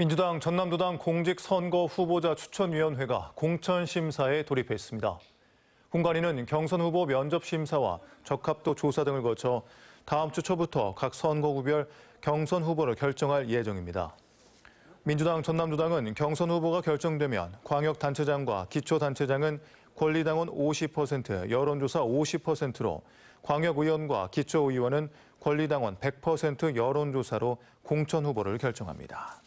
민주당 전남도당 공직선거 후보자 추천위원회가 공천심사에 돌입했습니다. 공관위는 경선 후보 면접심사와 적합도 조사 등을 거쳐 다음 주 초부터 각 선거구별 경선 후보를 결정할 예정입니다. 민주당 전남도당은 경선 후보가 결정되면 광역단체장과 기초단체장은 권리당원 50%, 여론조사 50%로 광역의원과 기초의원은 권리당원 100% 여론조사로 공천 후보를 결정합니다.